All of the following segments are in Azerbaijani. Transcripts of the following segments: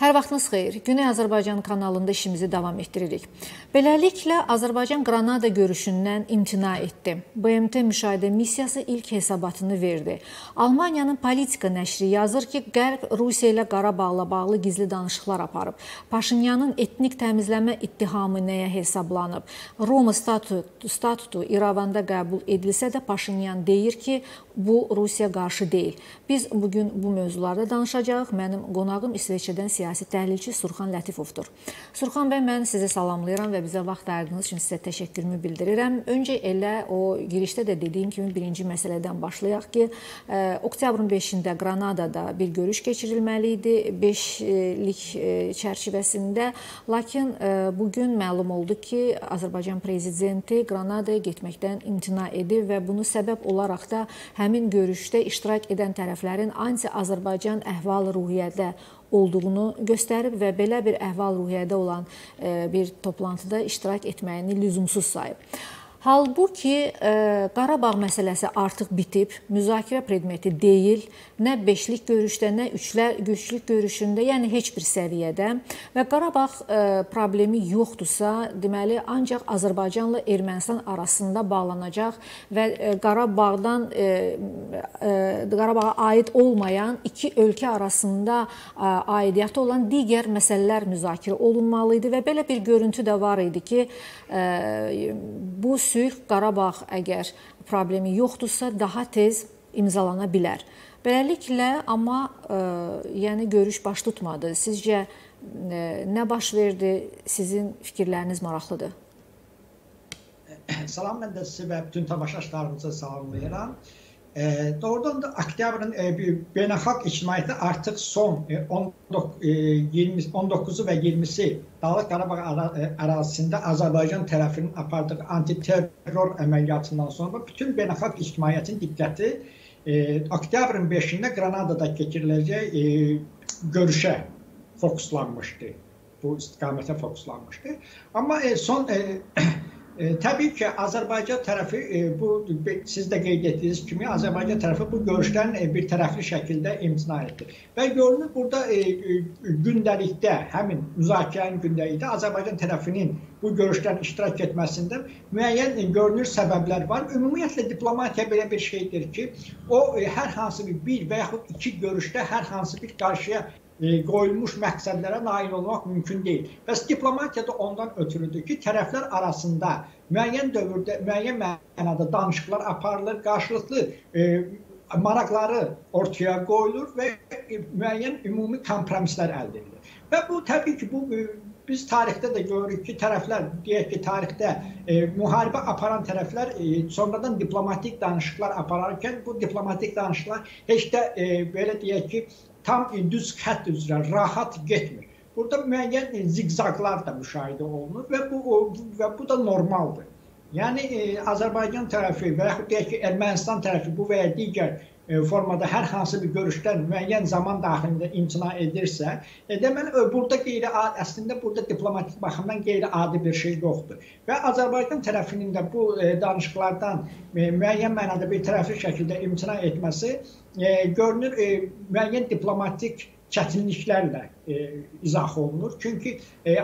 Hər vaxtınız xeyir. Güney Azərbaycan kanalında işimizi davam etdiririk. Beləliklə Azərbaycan Qranada görüşündən imtina etdi. BMT müşahidə missiyası ilk hesabatını verdi. Almaniyanın politika nəşri yazır ki, Qərb Rusiya ilə Qarabağla bağlı gizli danışıqlar aparıb. Paşinyanın etnik təmizləmə ittihamı nəyə hesablanıb? Roma statutu, statutu İrəvanda qəbul edilsə də Paşinyan deyir ki, bu Rusiya qarşı deyil. Biz bu gün bu mövzularda danışacağıq. Mənim qonağım İsveçrədən siyasi təhlilçi Surxan Lətifovdur. Surxan bəy, mən sizi salamlayıram və bizə vaxt ayırdığınız üçün sizə təşəkkürümü bildirirəm. Öncə elə o girişdə də dediyim kimi birinci məsələdən başlayaq ki, e, oktyabrın 5-də Qranadada bir görüş keçirilməli idi 5-lik e, çərçivəsində. Lakin e, bu gün məlum oldu ki, Azərbaycan prezidenti Qranadaya getməkdən imtina edib və bunu səbəb olaraq da həmin görüşdə iştirak edən tərəflərin anti-Azərbaycan əhval-ruhiyyədə olduğunu göstərib və belə bir əhval-ruhiyyədə olan e, bir toplantıda iştirak etməyini lüzumsuz sayıb. Halbuki e, Qarabağ məsələsi artıq bitib, müzakirə predmeti deyil, nə beşlik görüşdə, nə üçlər güclük görüşündə, yəni heç bir səviyyədə. Və Qarabağ e, problemi yoxdursa, deməli ancaq Azərbaycanla Ermənistan arasında bağlanacaq və e, Qarabağdan e, e, Qarabağa aid olmayan iki ölkə arasında e, aidiyyatı olan digər məsələlər müzakirə olunmalı idi və belə bir görüntü də var idi ki, e, bu sülh Qarabağ əgər problemi yoxdursa daha tez imzalana bilər. Beləliklə amma ə, e, yəni görüş baş tutmadı. Sizcə ə, e, nə baş verdi? Sizin fikirləriniz maraqlıdır. Salam, mən də sizi və bütün tamaşaçılarımızı salamlayıram. E, doğrudan da oktyabrın e, beynəlxalq ictimaiyyəti artıq son e, 19, e, 20, 19-u və 20-si Dağlıq Qarabağ ara, e, ərazisində Azərbaycan tərəfinin apardığı antiterror əməliyyatından sonra bütün beynəlxalq ictimaiyyətin diqqəti e, oktyabrın 5-də Qranadada keçiriləcək e, görüşə fokuslanmışdı. Bu istiqamətə fokuslanmışdı. Amma e, son e, E, təbii ki, Azərbaycan tərəfi e, bu siz də qeyd etdiyiniz kimi Azərbaycan tərəfi bu görüşdən e, bir tərəfli şəkildə imtina etdi. Və görünür burada e, e, gündəlikdə həmin müzakirənin gündəlikdə Azərbaycan tərəfinin bu görüşdən iştirak etməsində müəyyən e, görünür səbəblər var. Ümumiyyətlə diplomatiya belə bir şeydir ki, o e, hər hansı bir bir və yaxud iki görüşdə hər hansı bir qarşıya qoyulmuş məqsədlərə nail olmaq mümkün deyil. Bəs diplomatiyada ondan ötürüdür ki, tərəflər arasında müəyyən dövrdə, müəyyən mənada danışıqlar aparılır, qarşılıqlı e, maraqları ortaya qoyulur və e, müəyyən ümumi kompromislər əldə edilir. Və bu təbii ki, bu e, biz tarixdə də görürük ki, tərəflər deyək ki, tarixdə e, müharibə aparan tərəflər e, sonradan diplomatik danışıqlar apararkən bu diplomatik danışıqlar heç də e, belə deyək ki, tam düz xətt üzrə rahat getmir. Burada müəyyən ziqzaqlar da müşahidə olunur və bu o, və bu da normaldır. Yəni e, Azərbaycan tərəfi və yaxud deyək ki, Ermənistan tərəfi bu və ya digər e, formada hər hansı bir görüşdən müəyyən zaman daxilində imtina edirsə, e, deməli burada qeyri əslində burada diplomatik baxımdan qeyri-adi bir şey yoxdur. Və Azərbaycan tərəfinin də bu e, danışıqlardan e, müəyyən mənada bir tərəfli şəkildə imtina etməsi e, görünür e, müəyyən diplomatik çətinliklərlə e, izah olunur. Çünki e,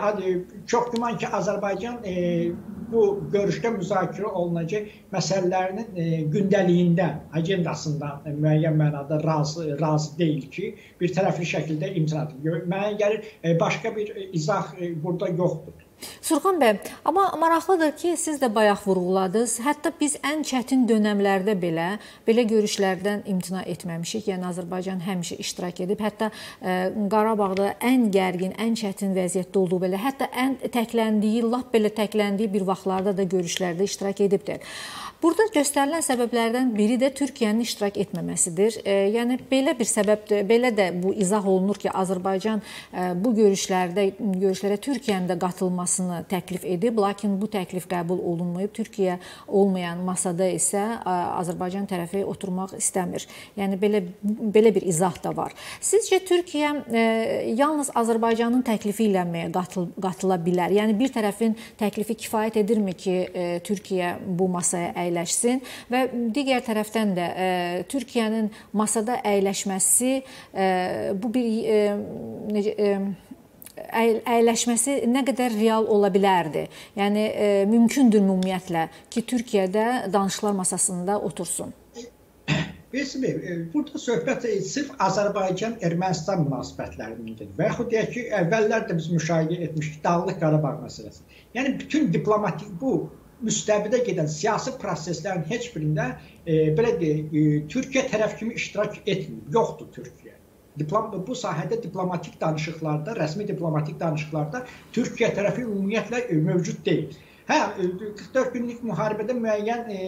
çox güman ki, Azərbaycan e, bu görüşdə müzakirə olunacaq məsələlərinin e, gündəliyindən, agendasından e, müəyyən mənada razı razı deyil ki, bir tərəfli şəkildə imtina edir. Mənə gəlir e, başqa bir izah e, burada yoxdur. Surxan bəy, amma maraqlıdır ki, siz də bayaq vurğuladınız. Hətta biz ən çətin dövrlərdə belə belə görüşlərdən imtina etməmişik. Yəni Azərbaycan həmişə iştirak edib. Hətta ə, e, Qarabağda ən gərgin, ən çətin vəziyyətdə olduğu belə, hətta ən təkləndiyi, lap belə təkləndiyi bir vaxtlarda da görüşlərdə iştirak edibdir. Burada göstərilən səbəblərdən biri də Türkiyənin iştirak etməməsidir. E, yəni belə bir səbəbdir, belə də bu izah olunur ki, Azərbaycan e, bu görüşlərdə görüşlərə Türkiyənin də qatılmasını təklif edib, lakin bu təklif qəbul olunmayıb. Türkiyə olmayan masada isə e, Azərbaycan tərəfi oturmaq istəmir. Yəni belə belə bir izah da var. Sizcə Türkiyə e, yalnız Azərbaycanın təklifi ilə mi qatıl, qatıla bilər? Yəni bir tərəfin təklifi kifayət edirmi ki, e, Türkiyə bu masaya əyləşsin və digər tərəfdən də e, Türkiyənin masada əyləşməsi e, bu bir ə, necə ə, əyləşməsi nə qədər real ola bilərdi? Yəni mümkündür ümumiyyətlə ki, Türkiyədə danışıqlar masasında otursun. Bilirsiniz, burada söhbət sırf Azərbaycan-Ermənistan münasibətlərindendir. Və yaxud deyək ki, əvvəllər də biz müşahidə etmişdik Dağlıq Qarabağ məsələsi. Yəni bütün diplomatik bu müstəbidə gedən siyasi proseslərin heç birində e, belə deyək, e, Türkiyə tərəf kimi iştirak etmir. Yoxdur Türkiyə. Diplom bu sahədə diplomatik danışıqlarda, rəsmi diplomatik danışıqlarda Türkiyə tərəfi ümumiyyətlə e, mövcud deyil. Hə, 44 günlük müharibədə müəyyən e,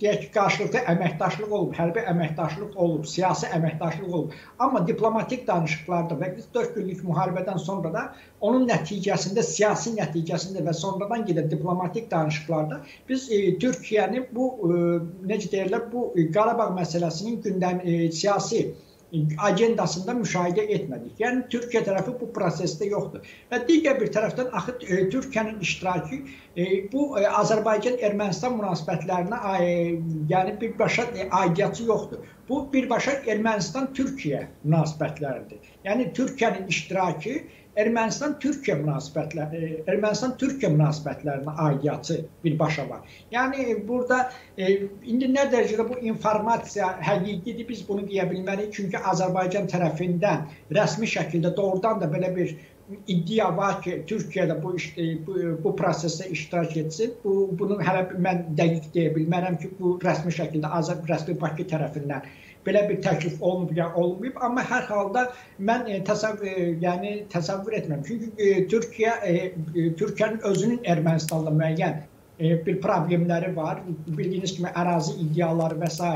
deyək ki, qarşılıqlı əməkdaşlıq olub, hərbi əməkdaşlıq olub, siyasi əməkdaşlıq olub. Amma diplomatik danışıqlarda və 44 günlük müharibədən sonra da onun nəticəsində, siyasi nəticəsində və sonradan gedən diplomatik danışıqlarda biz e, Türkiyəni bu e, necə deyirlər, bu e, Qarabağ məsələsinin gündəm e, siyasi agendasında müşahidə etmədik. Yəni Türkiyə tərəfi bu prosesdə yoxdur. Və digər bir tərəfdən axı e, Türkiyənin iştirakı e, bu e, Azərbaycan-Ermənistan münasibətlərinə yəni birbaşa aidiyyatı yoxdur. Bu birbaşa Ermənistan-Türkiyə münasibətləridir. Yəni Türkiyənin iştirakı Ermənistan-Türkiyə münasibətləri, e, Ermənistan-Türkiyə münasibətlərinə aidiyyatı birbaşa var. Yəni burada e, indi nə dərəcədə bu informasiya həqiqidir biz bunu deyə bilmərik. Çünki Azərbaycan tərəfindən rəsmi şəkildə doğrudan da belə bir iddia var ki, Türkiyə də bu işte, bu, bu prosesdə iştirak etsin. Bu bunu hələ mən dəqiq deyə bilmərəm ki, bu rəsmi şəkildə Azər rəsmi Bakı tərəfindən belə bir təklif olunub ya olmayıb, amma hər halda mən e, təsəvvür e, yəni təsəvvür etmirəm. Çünki e, Türkiyə e, e, Türkiyənin özünün Ermənistanla müəyyən e, bir problemləri var. Bildiyiniz kimi ərazi iddiaları və s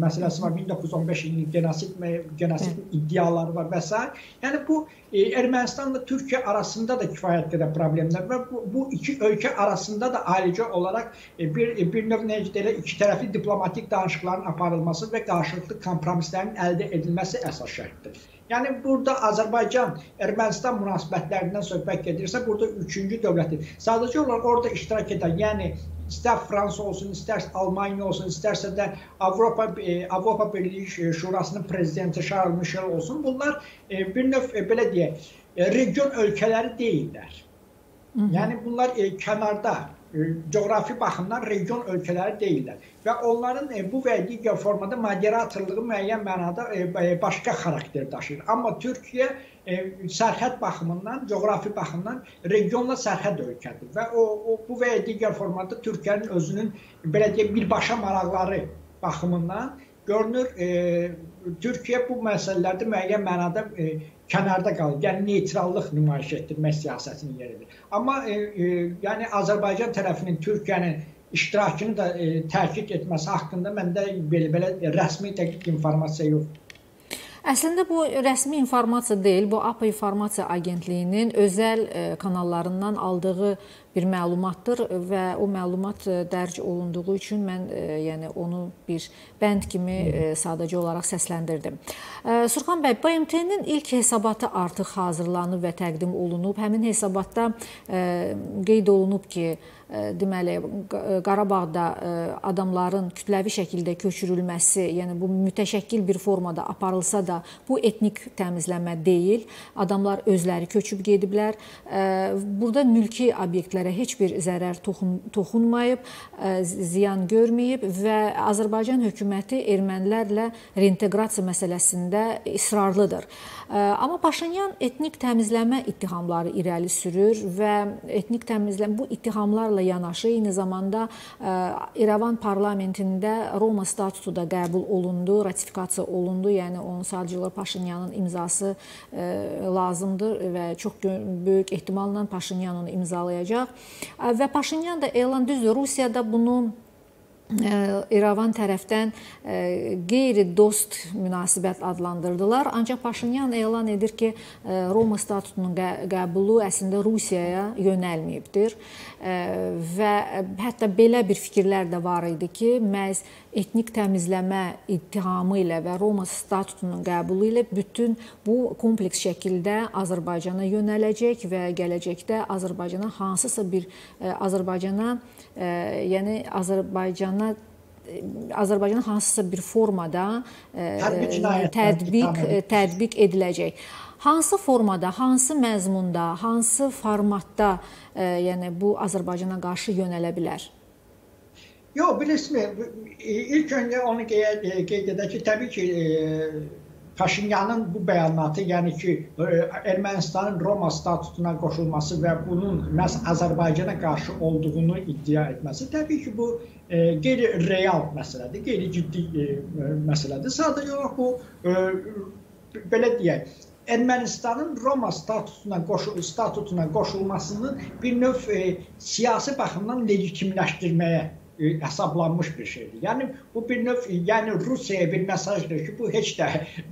məsələsi var. 1915 illik genosid genosid iddiaları var və s. Yəni bu e, Ermənistanla Türkiyə arasında da kifayət qədər problemlər və bu, bu iki ölkə arasında da ayrıca olaraq e, bir bir növ necə deyirlər, iki tərəfli diplomatik danışıqların aparılması və qarşılıqlı kompromislərin əldə edilməsi əsas şərtdir. Yəni burada Azərbaycan Ermənistan münasibətlərindən söhbət gedirsə, burada üçüncü dövlətin sadəcə olaraq orada iştirak edən, yəni istər Fransa olsun, istər Almaniya olsun, istərsə də Avropa e, Avropa Birliyi Şurasının prezidenti Charles Michel olsun, bunlar e, bir növ e, belə deyək, region ölkələri deyillər. Hı -hı. Yəni bunlar kənarda coğrafi baxımdan region ölkələri deyillər və onların e, bu və digər formada moderatorluğu müəyyən mənada e, e başqa xarakter daşıyır. Amma Türkiyə e, sərhəd baxımından, coğrafi baxımdan regionla sərhəd ölkədir və o, o bu və digər formada Türkiyənin özünün belə deyək birbaşa maraqları baxımından görünür e, Türkiyə bu məsələlərdə müəyyən mənada e, kənarda qalır. Yəni neytrallıq nümayiş etdirmək siyasətini yeridir. Amma e, e, yəni Azərbaycan tərəfinin Türkiyənin iştirakını da e, təkid etməsi haqqında məndə belə-belə rəsmi dəqiq informasiya yoxdur. Əslində bu rəsmi informasiya deyil, bu APA İnformasiya Agentliyinin özəl e, kanallarından aldığı bir məlumatdır və o məlumat e, dərc olunduğu üçün mən e, yəni onu bir bənd kimi sadəcə olaraq səsləndirdim. Surxan bəy, BMT-nin ilk hesabatı artıq hazırlanıb və təqdim olunub. Həmin hesabatda qeyd olunub ki, deməli Qarabağda adamların kütləvi şəkildə köçürülməsi, yəni bu mütəşəkkil bir formada aparılsa da bu etnik təmizləmə deyil. Adamlar özləri köçüb gediblər. Burada mülki obyektlərə heç bir zərər toxun toxunmayıb, ziyan görməyib və Azərbaycan hökuməti ermənilərlə reinteqrasiya məsələsində israrlıdır. Amma Paşinyan etnik təmizləmə ittihamları irəli sürür və etnik təmizləmə bu ittihamlarla yanaşı eyni zamanda İrəvan parlamentində Roma statutu da qəbul olundu, ratifikasiya olundu. Yəni onun sadəcə Paşinyanın imzası lazımdır və çox böyük ehtimalla Paşinyan onu imzalayacaq. Və Paşinyan da elan düzdür, Rusiyada bunu İrəvan tərəfdən qeyri-dost münasibət adlandırdılar. Ancaq Paşinyan elan edir ki, Roma statutunun qəbulu əslində Rusiyaya yönəlməyibdir. Və hətta belə bir fikirlər də var idi ki, məhz etnik təmizləmə ittihamı ilə və Roma statutunun qəbulu ilə bütün bu kompleks şəkildə Azərbaycana yönələcək və gələcəkdə Azərbaycana hansısa bir Azərbaycana yəni Azərbaycana Azərbaycana hansısa bir formada tətbiq tətbiq ediləcək. hansı formada, hansı məzmunda, hansı formatda e, yəni bu Azərbaycana qarşı yönələ bilər? Yox, bilirsiniz, ilk öncə onu qeyd edək ki, təbii ki, Paşinyanın bu bəyanatı, yəni ki, Ermənistanın Roma statutuna qoşulması və bunun məhz Azərbaycana qarşı olduğunu iddia etməsi, təbii ki, bu e, qeyri-real məsələdir, qeyri-ciddi e, məsələdir. Sadəcə olaraq bu e, belə deyək, Ermənistanın Roma statutuna qoşul statutuna qoşulmasını bir növ e, siyasi baxımdan legitimləşdirməyə hesablanmış bir şeydir. Yəni bu bir növ, yəni Rusiyaya bir mesajdır ki, bu heç də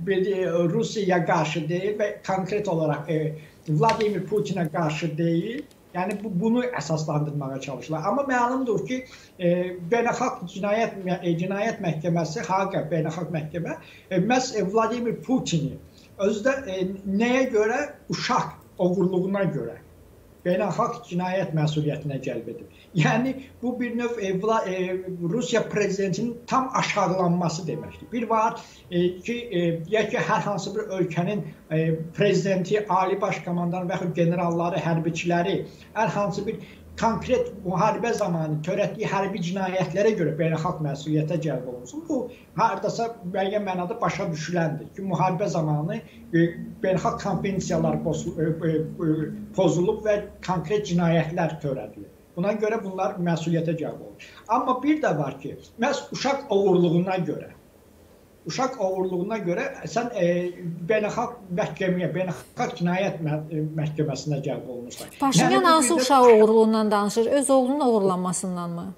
bir Rusiyaya qarşı deyil və konkret olaraq e, Vladimir Putinə qarşı deyil. Yəni bu bunu əsaslandırmağa çalışırlar. Amma məlumdur ki, e, Beynəlxalq Cinayət e, Cinayət Məhkəməsi, Haqa Beynəlxalq Məhkəmə e, məhz e, Vladimir Putini özdə e, nəyə görə uşaq oğurluğuna görə beynəlxalq cinayət məsuliyyətinə cəlb edib. Yəni bu bir növ e, e, Rusiya prezidentinin tam aşağılanması deməkdir. Bir var e, ki, e, deyək ki, hər hansı bir ölkənin e, prezidenti, ali baş komandan və yaxud generalları, hərbiçiləri hər hansı bir konkret müharibə zamanı törətdiyi hərbi cinayətlərə görə beynəlxalq məsuliyyətə cəlb olunsun. Bu hardasa müəyyən mənada başa düşüləndir ki, müharibə zamanı e, beynəlxalq konvensiyalar e, e, pozulub və konkret cinayətlər törədilir. Buna görə bunlar məsuliyyətə cəlb olunur. Amma bir də var ki, məhz uşaq oğurluğuna görə uşaq oğurluğuna görə sən e, beynəlxalq məhkəməyə, beynəlxalq cinayət məhkəməsinə cəlb olunursan. Paşinyan yəni, hansı uşaq oğurluğundan danışır? Öz oğlunun oğurlanmasındanmı?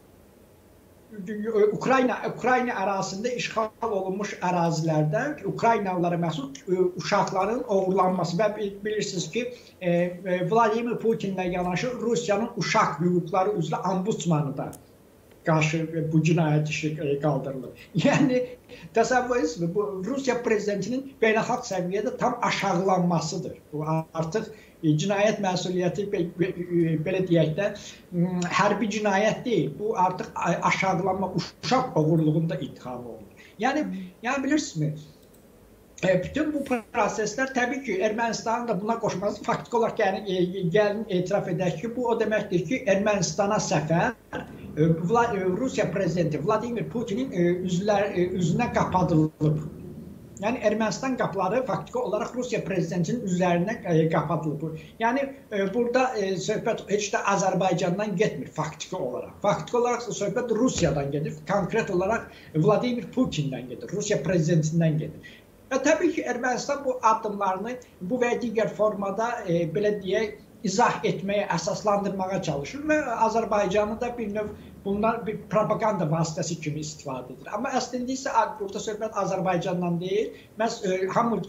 Ukrayna Ukrayna ərazisində işğal olunmuş ərazilərdə Ukraynalılara məxsus e, uşaqların oğurlanması və bilirsiniz ki, e, e, Vladimir Putinlə yanaşı Rusiyanın uşaq hüquqları üzrə ombudsmanı da qarşı bu cinayət işi e, qaldırılır. Yəni təsəvvür edirsiniz, bu Rusiya prezidentinin beynəlxalq səviyyədə tam aşağılanmasıdır. Bu artıq e, cinayət məsuliyyəti belə deyək də hərbi cinayət deyil. Bu artıq aşağılanma, uşaq oğurluğunda ittiham olunur. Yəni, yəni bilirsinizmi? E, bütün bu proseslər təbii ki, Ermənistanın da buna qoşulması faktiki olaraq yəni gəlin etiraf edək ki, bu o deməkdir ki, Ermənistana səfər Rusiya prezidenti Vladimir Putinin üzlər üzünə qapadılıb. Yəni Ermənistan qapıları faktiki olaraq Rusiya prezidentinin üzərinə qapatılıb. Yəni burada söhbət heç də Azərbaycandan getmir faktiki olaraq. Faktiki olaraq söhbət Rusiyadan gedir. Konkret olaraq Vladimir Putindən gedir. Rusiya prezidentindən gedir. Və təbii ki, Ermənistan bu addımlarını bu və digər formada e, belə deyək izah etməyə, əsaslandırmağa çalışır və Azərbaycanı da bir növ bunlar bir propaganda vasitəsi kimi istifadə edir. Amma əslində isə burada söhbət Azərbaycandan deyil, məhz e, hamı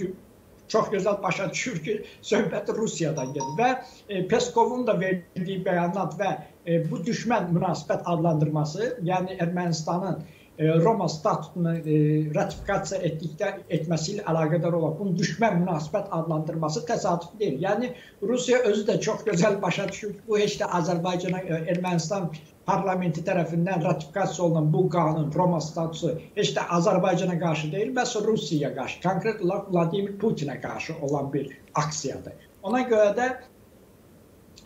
çox gözəl başa düşür ki, söhbət Rusiyadan gedir və e, Peskovun da verdiyi bəyanat və e, bu düşmən münasibət adlandırması, yəni Ermənistanın E, Roma statutunu e, ratifikasiya etdikdə etməsi ilə əlaqədar olan bunun düşmən münasibət adlandırması təsadüf deyil. Yəni Rusiya özü də çox gözəl başa düşür ki, bu heç də Azərbaycana e, Ermənistan parlamenti tərəfindən ratifikasiya olunan bu qanun, Roma statusu heç də Azərbaycana qarşı deyil, bəs Rusiyaya qarşı, konkret olaraq Vladimir Putinə qarşı olan bir aksiyadır. Ona görə də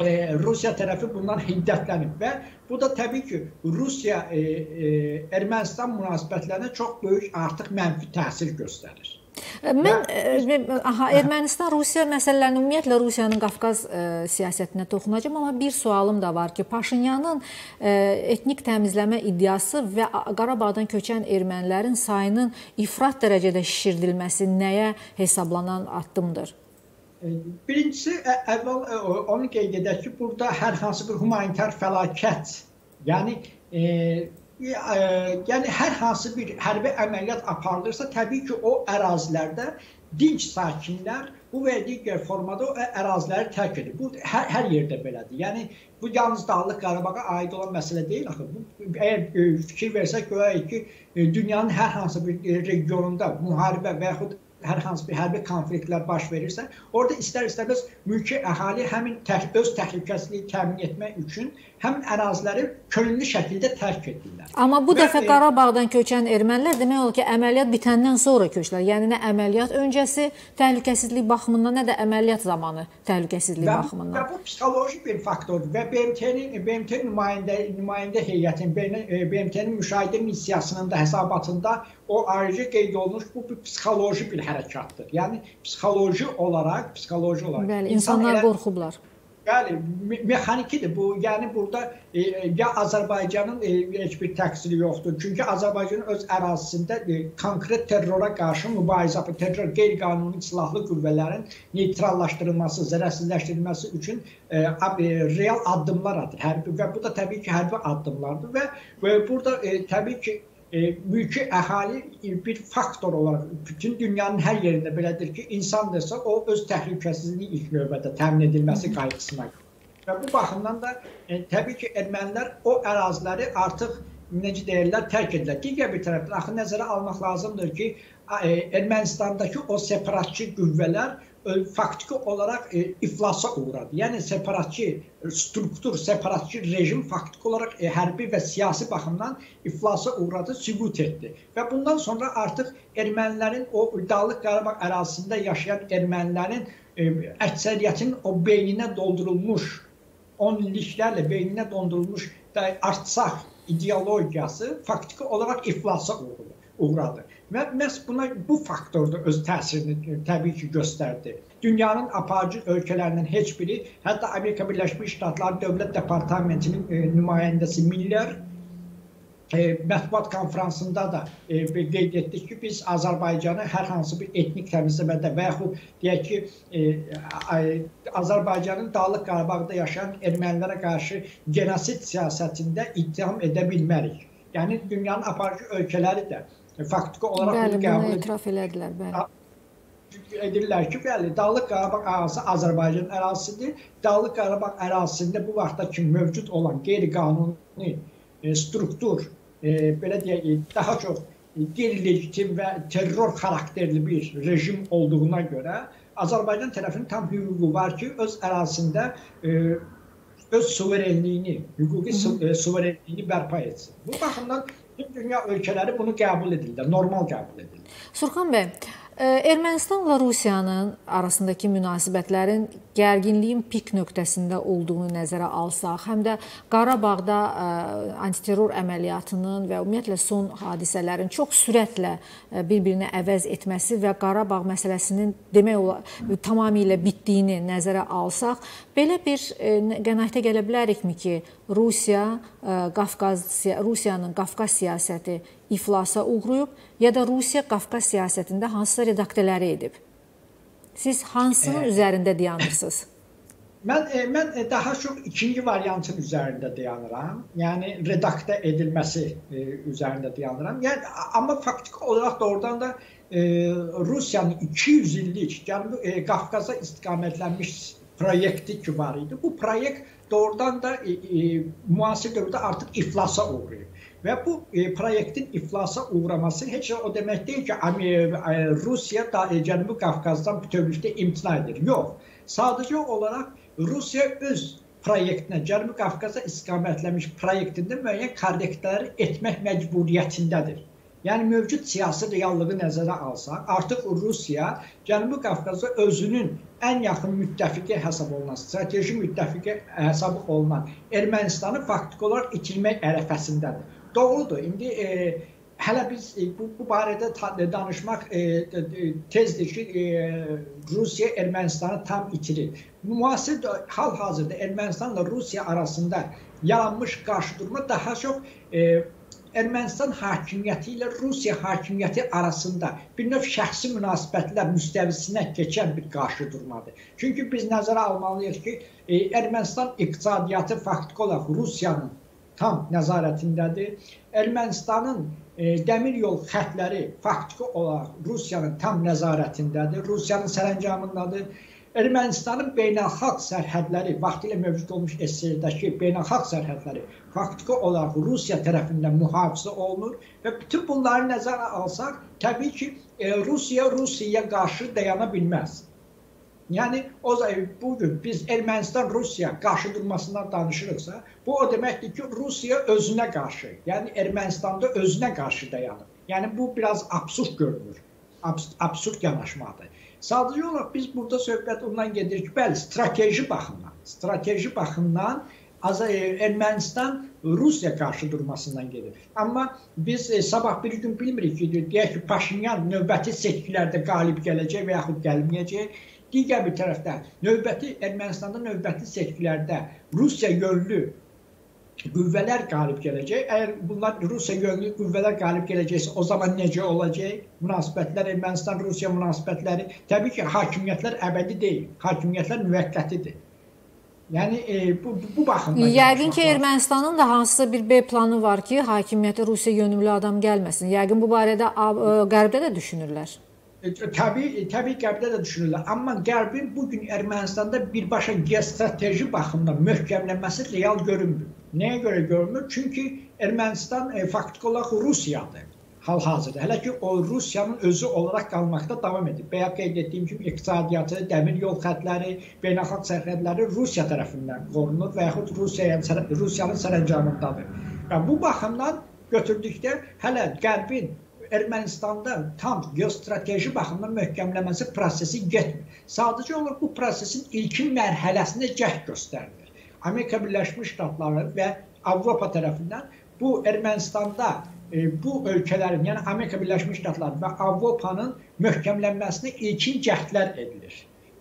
e, Rusiya tərəfi bundan hiddətlənib və bu da təbii ki, Rusiya e, e, Ermənistan münasibətlərinə çox böyük artıq mənfi təsir göstərir. Mən və, aha Ermənistan Rusiya məsələlərini ümumiyyətlə Rusiyanın Qafqaz ə, siyasətinə toxunacağam, amma bir sualım da var ki, Paşinyanın ə, etnik təmizləmə iddiası və Qarabağdan köçən ermənilərin sayının ifrat dərəcədə şişirdilməsi nəyə hesablanan addımdır? Birincisi, əvvəl onu qeyd edək ki, burada hər hansı bir humanitar fəlakət, yəni e, e, yəni hər hansı bir hərbi əməliyyat aparılırsa, təbii ki, o ərazilərdə dinc sakinlər bu və digər formada o əraziləri tərk edir. Bu hər, hər yerdə belədir. Yəni bu yalnız Dağlıq Qarabağa aid olan məsələ deyil axı. Bu əgər e, fikir versək görərik ki, e, dünyanın hər hansı bir regionunda müharibə və yaxud hər hansı bir hərbi konfliktlər baş verirsə, orada istər-istəməz mülki əhali həmin tək, öz təhlükəsizliyi təmin etmək üçün həmin əraziləri könüllü şəkildə tərk etdilər. Amma bu Və, dəfə e, Qarabağdan köçən ermənilər demək olar ki, əməliyyat bitəndən sonra köçdülər. Yəni nə əməliyyat öncəsi təhlükəsizlik baxımından, nə də əməliyyat zamanı təhlükəsizlik və, baxımından. Və bu psixoloji bir faktordur və BMT-nin BMT nümayəndə nümayəndə heyətin BMT-nin müşahidə missiyasının da hesabatında o ayrıca qeyd olunmuş bu bir psixoloji bir hərəkatdır. Yəni psixoloji olaraq, psixoloji olaraq Bəli, insanlar insan elə, qorxublar. Bəli, me mexanikidir bu. Yəni burada e, ya Azərbaycanın e, heç bir təqsiri yoxdur. Çünki Azərbaycanın öz ərazisində e, konkret terrora qarşı mübarizə, terror qeyri-qanuni silahlı qüvvələrin neytrallaşdırılması, zərərsizləşdirilməsi üçün e, real addımlar atır. Hərbi və bu da təbii ki, hərbi addımlardır və, və burada e, təbii ki, e, mülki əhali bir faktor olaraq bütün dünyanın hər yerində belədir ki, insandırsa o öz təhlükəsizliyini ilk növbədə təmin edilməsi qayğısına və bu baxımdan da e, təbii ki, ermənilər o əraziləri artıq necə deyirlər, tərk edirlər. Digər bir tərəfdən axı nəzərə almaq lazımdır ki, e, Ermənistandakı o separatçı qüvvələr faktiki olaraq e, iflasa uğradı. Yəni separatçı struktur, separatçı rejim faktiki olaraq e, hərbi və siyasi baxımdan iflasa uğradı, sübut etdi. Və bundan sonra artıq ermənilərin o Dağlıq Qarabağ ərazisində yaşayan ermənilərin e, əksəriyyətin o beyninə doldurulmuş 10 illiklərlə beyninə doldurulmuş artsaq ideologiyası faktiki olaraq iflasa uğradı uğradı. Və məhz buna bu faktor da öz təsirini təbii ki göstərdi. Dünyanın aparıcı ölkələrinin heç biri, hətta Amerika Birləşmiş Ştatları Dövlət Departamentinin e, nümayəndəsi Miller e, mətbuat konfransında da e, qeyd etdik ki, biz Azərbaycanı hər hansı bir etnik təmizləmədə və yaxud deyək ki, e, Azərbaycanın Dağlıq Qarabağda yaşayan ermənilərə qarşı genosid siyasətində ittiham edə bilmərik. Yəni dünyanın aparıcı ölkələri də faktiki olaraq bəli, qəbul etiraf elədilər, bəli. Edirlər ki, bəli, Dağlıq Qarabağ ərazisi Azərbaycan ərazisidir. Dağlıq Qarabağ ərazisində bu vaxta kimi mövcud olan qeyri-qanuni e, struktur, e, belə deyək, daha çox qeyri-legitim və terror xarakterli bir rejim olduğuna görə Azərbaycan tərəfinin tam hüququ var ki, öz ərazisində e, öz suverenliyini, hüquqi su, e, suverenliyini bərpa etsin. Bu baxımdan bütün dünya ölkələri bunu qəbul edirlər, normal qəbul edirlər. Surxan bəy, Ermənistanla Rusiyanın arasındakı münasibətlərin gərginliyin pik nöqtəsində olduğunu nəzərə alsaq, həm də Qarabağda ə, antiterror əməliyyatının və ümumiyyətlə son hadisələrin çox sürətlə bir-birini əvəz etməsi və Qarabağ məsələsinin demək olar tamamilə bitdiyini nəzərə alsaq, belə bir ə, qənaətə gələ bilərikmi ki, Rusiya Qafqaz Rusiyanın Qafqaz siyasəti iflasa uğrayıb ya da Rusiya Qafqaz siyasətində hansısa redaktələri edib. Siz hansının e, üzərində dayanırsınız? Mən e, mən e, daha çox ikinci variantın üzərində dayanıram. Yəni redaktə edilməsi e, üzərində dayanıram. Yəni amma faktiki olaraq doğrudan da e, Rusiyanın 200 illik Cənubi e, Qafqaza istiqamətlənmiş proyekti ki var idi. Bu proyekt doğrudan da e, e, müasir dövrdə artıq iflasa uğrayıb. Və bu e, proyektin iflasa uğraması heç o demək deyil ki, e, Rusiya da e, Cənubi Qafqazdan bütövlükdə imtina edir. Yox. Sadəcə olaraq Rusiya öz proyektinə, Cənubi Qafqaza istiqamətlənmiş proyektində müəyyən korrektləri etmək məcburiyyətindədir. Yəni mövcud siyasi reallığı nəzərə alsaq, artıq Rusiya Cənubi Qafqazda özünün ən yaxın müttəfiqi hesab olunan, strateji müttəfiqi hesab olunan Ermənistanı faktiki olaraq itirmək ərəfəsindədir. Doğrudur. İndi e, hələ biz e, bu, bu barədə danışmaq e, e, tezdir ki, e, Rusiya Ermənistanı tam itirir. Müasir hal-hazırda Ermənistanla Rusiya arasında yaranmış qarşıdurma daha çox e, Ermənistan hakimiyyəti ilə Rusiya hakimiyyəti arasında bir növ şəxsi münasibətlər müstəvisinə keçən bir qarşıdurmadır. Çünki biz nəzərə almalıyıq ki, e, Ermənistan iqtisadiyyatı faktiki olaraq Rusiyanın tam nəzarətindədir. Ermənistanın e, dəmir yol xətləri faktiki olaraq Rusiyanın tam nəzarətindədir. Rusiyanın sərəncamındadır. Ermənistanın beynəlxalq sərhədləri, vaxtilə mövcud olmuş SSR-dəki beynəlxalq sərhədləri faktiki olaraq Rusiya tərəfindən mühafizə olunur və bütün bunları nəzərə alsaq, təbii ki, e, Rusiya Rusiyaya qarşı dayana bilməz. Yəni o bu gün biz Ermənistan Rusiya qarşı durmasından danışırıqsa, bu o deməkdir ki, Rusiya özünə qarşı, yəni Ermənistanda özünə qarşı dayanır. Yəni bu biraz absurd görünür. Abs absurd yanaşmadır. Sadəcə olaraq biz burada söhbət ondan gedir ki, bəli, strateji baxımdan, strateji baxımdan Ermənistan Rusiya qarşı durmasından gedir. Amma biz e, sabah bir gün bilmirik ki, deyək ki, Paşinyan növbəti seçkilərdə qalib gələcək və yaxud gəlməyəcək. Digər bir tərəfdən növbəti Ermənistanda növbəti seçkilərdə Rusiya yönlü qüvvələr qalib gələcək. Əgər bunlar Rusiya yönlü qüvvələr qalib gələcəksə, o zaman necə olacaq? Münasibətlər Ermənistan-Rusiya münasibətləri təbii ki, hakimiyyətlər əbədi deyil. Hakimiyyətlər müvəqqətidir. Yəni e, bu bu baxımdan Yəqin ki, Ermənistanın da hansısa bir B planı var ki, hakimiyyətə Rusiya yönümlü adam gəlməsin. Yəqin bu barədə e, Qərbdə də düşünürlər. E, təbii, təbii Qərbdə də düşünürlər. Amma Qərbin bu gün Ermənistanda birbaşa geostrateji baxımdan möhkəmlənməsi real görünmür. Nəyə görə görünmür? Çünki Ermənistan e, faktiki olaraq Rusiyadır hal-hazırda. Hələ ki o Rusiyanın özü olaraq qalmaqda davam edir. Bayaq qeyd etdiyim kimi iqtisadiyyatı, dəmir yol xətləri, beynəlxalq sərhədləri Rusiya tərəfindən qorunur və yaxud Rusiyaya Rusiyanın sərəncamındadır. Və bu baxımdan götürdükdə hələ Qərbin Ermənistanda tam geostrateji baxımdan möhkəmləməsi prosesi getmir. Sadəcə olaraq bu prosesin ilkin mərhələsində cəhd göstərilir. Amerika Birləşmiş Ştatları və Avropa tərəfindən bu Ermənistanda E, bu ölkələrin, yəni Amerika Birləşmiş Ştatları və Avropanın möhkəmlənməsinə ilkin cəhdlər edilir.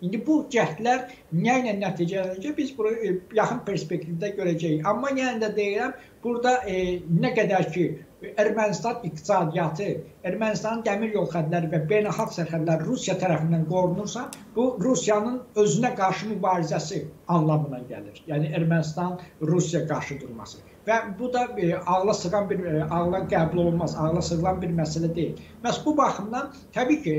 İndi bu cəhdlər nə ilə nəticələnəcək biz bunu e, yaxın perspektivdə görəcəyik. Amma yenə də deyirəm, burada e, nə qədər ki Ermənistan iqtisadiyyatı, Ermənistanın dəmir yol xətləri və beynəlxalq sərhədləri Rusiya tərəfindən qorunursa, bu Rusiyanın özünə qarşı mübarizəsi anlamına gəlir. Yəni Ermənistan Rusiya qarşı durması. Və bu da e, ağla sığan bir e, ağla qəbul olunmaz, ağla sığılan bir məsələ deyil. Məs bu baxımdan təbii ki,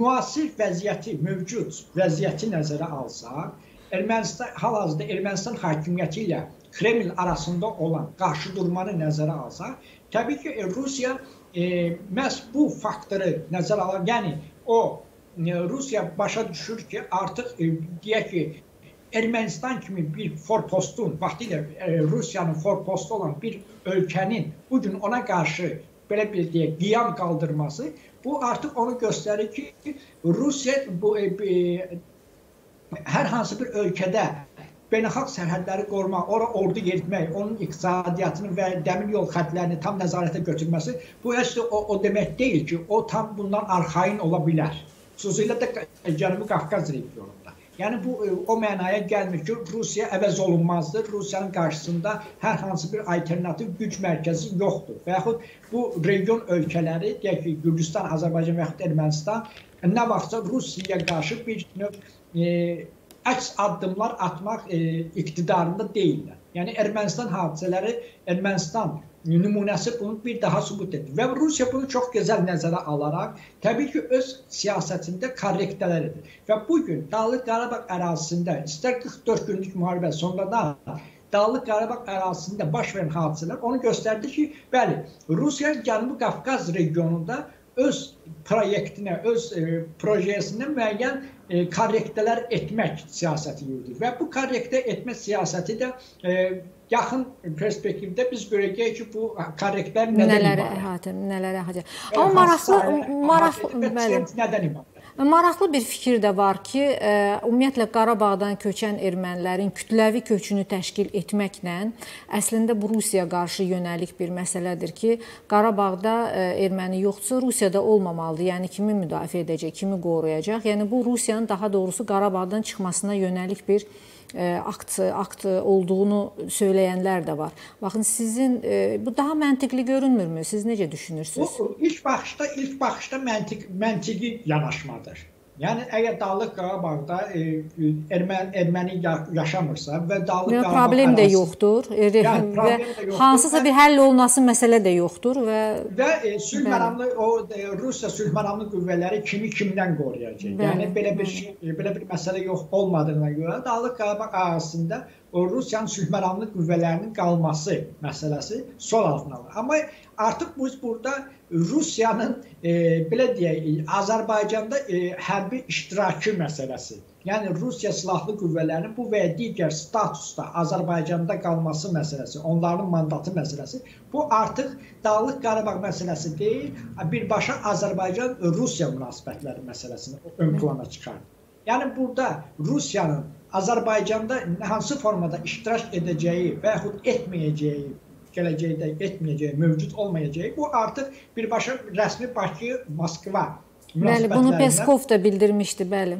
müasir vəziyyəti, mövcud vəziyyəti nəzərə alsaq, Ermənistan hal-hazırda Ermənistan hakimiyyəti ilə Kreml arasında olan qarşıdurmanı nəzərə alsaq, təbii ki, Rusiya e, məhz bu faktoru nəzərə alır. Yəni o e, Rusiya başa düşür ki, artıq e, deyək ki, Ermənistan kimi bir forpostun, vaxtilə e, Rusiyanın forpostu olan bir ölkənin bu gün ona qarşı belə bir deyək, qiyam qaldırması bu artıq onu göstərir ki, Rusiya bu e, e, hər hansı bir ölkədə beynəlxalq sərhədləri qorumaq, ora ordu yeritmək, onun iqtisadiyyatını və dəmir yol xətlərini tam nəzarətə götürməsi bu heç o, o demək deyil ki, o tam bundan arxain ola bilər. Xüsusilə də Cənubi Qafqaz regionunda. Yəni bu e, o mənaya gəlmir ki, Rusiya əvəz olunmazdır. Rusiyanın qarşısında hər hansı bir alternativ güc mərkəzi yoxdur. Və yaxud bu region ölkələri, deyək ki, Gürcüstan, Azərbaycan və yaxud Ermənistan nə vaxtsa Rusiyaya qarşı bir növ e, əks addımlar atmaq e, iqtidarında deyillər. Yəni Ermənistan hadisələri, Ermənistan nümunəsi bunu bir daha sübut edir. Və Rusiya bunu çox gözəl nəzərə alaraq, təbii ki, öz siyasətində korrektələr edir. Və bu gün Dağlıq Qarabağ ərazisində istər 44 günlük müharibə sonradan Dağlıq Qarabağ ərazisində baş verən hadisələr onu göstərdi ki, bəli, Rusiya Cənubi Qafqaz regionunda öz proyektinə, öz e, projesinə müəyyən e, korrektələr etmək siyasəti yürüdür. Və bu korrektə etmə siyasəti də e, yaxın perspektivdə biz görəcəyik ki, bu korrektlər nədən nələrə əhatə, nələrə əhatə. Amma maraqlı maraqlı bəli. Nədən ibarət? Maraqlı bir fikir də var ki, ə, ümumiyyətlə Qarabağdan köçən ermənilərin kütləvi köçünü təşkil etməklə əslində bu Rusiyaya qarşı yönəlik bir məsələdir ki, Qarabağda ə, erməni yoxdursa, Rusiyada olmamalıdır. Yəni kimi müdafiə edəcək, kimi qoruyacaq? Yəni bu Rusiyanın daha doğrusu Qarabağdan çıxmasına yönəlik bir akt akt olduğunu söyləyənlər də var. Baxın sizin bu daha məntiqli görünmürmü? Siz necə düşünürsüz? Bu ilk baxışda ilk baxışda məntiq məntiqi yanaşmadır. Yəni əgər Dağlıq Qarabağda e, erməni, erməni yaşamırsa və Dağlıq və Qarabağ problem də yoxdur. Yəni, yəni problem də yoxdur. Hansısa bir həll olunası məsələ də yoxdur və və e, sülh məramlı o e, Rusiya sülh məramlı qüvvələri kimi kimdən qoruyacaq? Bəli. Yəni belə bir şey, belə bir məsələ yox olmadığına görə Dağlıq Qarabağ arasında o Rusiyanın sülh məramlı qüvvələrinin qalması məsələsi sol altına alır. Amma artıq biz burada Rusiyanın e, belə deyək, Azərbaycanda e, hərbi iştirakı məsələsi. Yəni Rusiya silahlı qüvvələrinin bu və ya digər statusda Azərbaycanda qalması məsələsi, onların mandatı məsələsi, bu artıq Dağlıq Qarabağ məsələsi deyil, birbaşa Azərbaycan-Rusiya münasibətləri məsələsini ön plana çıxarır. Yəni burada Rusiyanın Azərbaycanda hansı formada iştirak edəcəyi və yaxud etməyəcəyi gələcəkdə etməyəcəyi, mövcud olmayacaq. Bu artıq birbaşa rəsmi Bakı, Moskva Bəli, bunu Peskov da bildirmişdi, bəli.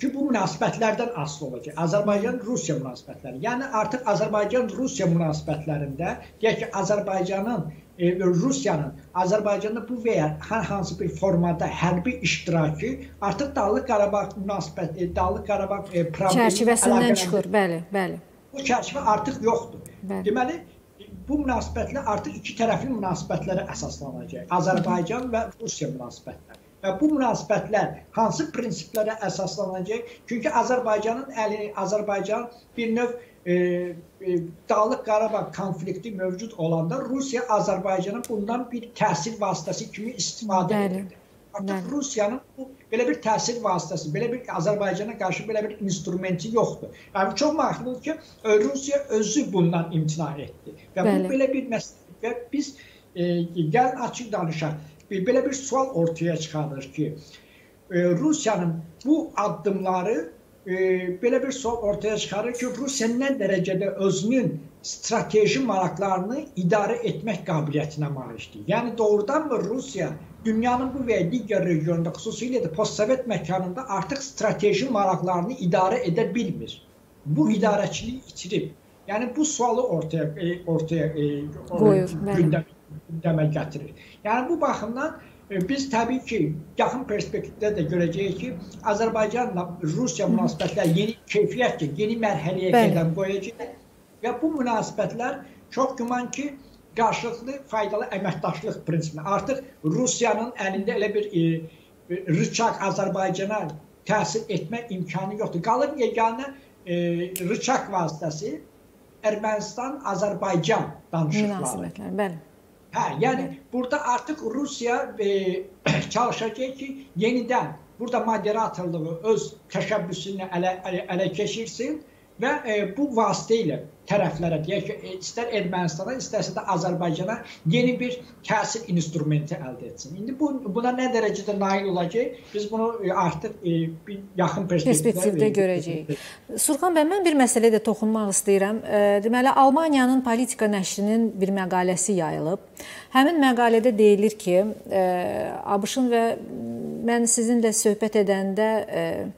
Ki bu münasibətlərdən asılı olacaq. Azərbaycan-Rusiya münasibətləri. Yəni artıq Azərbaycan-Rusiya münasibətlərində deyək ki, Azərbaycanın e, Rusiyanın Azərbaycanda bu və ya hər hansı bir formada hərbi iştirakı artıq Dağlıq Qarabağ münasibəti, Dağlıq Qarabağ e, problemi çərçivəsindən çıxır, bəli, bəli. Bu çərçivə artıq yoxdur. Bəli. Deməli, bu münasibətlər artıq iki tərəfli münasibətlərə əsaslanacaq. Azərbaycan və Rusiya münasibətləri. Və bu münasibətlər hansı prinsiplərə əsaslanacaq? Çünki Azərbaycanın əli, Azərbaycan bir növ e, e, Dağlıq Qarabağ konflikti mövcud olanda Rusiya Azərbaycana bundan bir təsir vasitəsi kimi istifadə edir. Artıq Rusiyanın bu belə bir təsir vasitəsi, belə bir Azərbaycana qarşı belə bir instrumenti yoxdur. Yəni çox maraqlıdır ki, Rusiya özü bundan imtina etdi. Və Bəli. bu belə bir məsələ və biz e, gəl açıq danışaq. Belə bir sual ortaya çıxarır ki, e, Rusiyanın bu addımları e, belə bir sual ortaya çıxarır ki, Rusiya nə dərəcədə özünün strateji maraqlarını idarə etmək qabiliyyətinə malikdir. Yəni doğrudanmı Rusiya dünyanın bu və ya digər regionda, xüsusilə də postsovet məkanında artıq strateji maraqlarını idarə edə bilmir. Bu idarəçiliyi itirib. Yəni bu sualı ortaya e, ortaya e, qoyur, gündəmə, gündəmə gətirir. Yəni bu baxımdan e, biz təbii ki, yaxın perspektivdə də görəcəyik ki, Azərbaycanla Rusiya münasibətləri yeni keyfiyyətli, yeni mərhələyə qədəm qoyacaq və bu münasibətlər çox güman ki, qarşılıqlı faydalı əməkdaşlıq prinsipinə. Artıq Rusiyanın əlində elə bir e, rıçaq Azərbaycana təsir etmə imkanı yoxdur. Qalır yeganə e, rıçaq vasitəsi Ermənistan-Azərbaycan danışıqları. Bəli. Hə, yəni bəli. burada artıq Rusiya e, çalışacaq ki, yenidən burada moderatorluğu öz təşəbbüsünü ələ, ələ, ələ keçirsin və e, bu vasitə ilə tərəflərə deyək ki, e, istər Ermənistana, istərsə də Azərbaycana yeni bir təsir instrumenti əldə etsin. İndi bu buna nə dərəcədə nail olacaq? Biz bunu e, artıq e, bir yaxın perspektivdə görəcəyik. Surxan bəy, mən bir məsələyə də toxunmaq istəyirəm. Deməli, Almaniyanın politika nəşrinin bir məqaləsi yayılıb. Həmin məqalədə deyilir ki, ABŞ-ın və mən sizinlə söhbət edəndə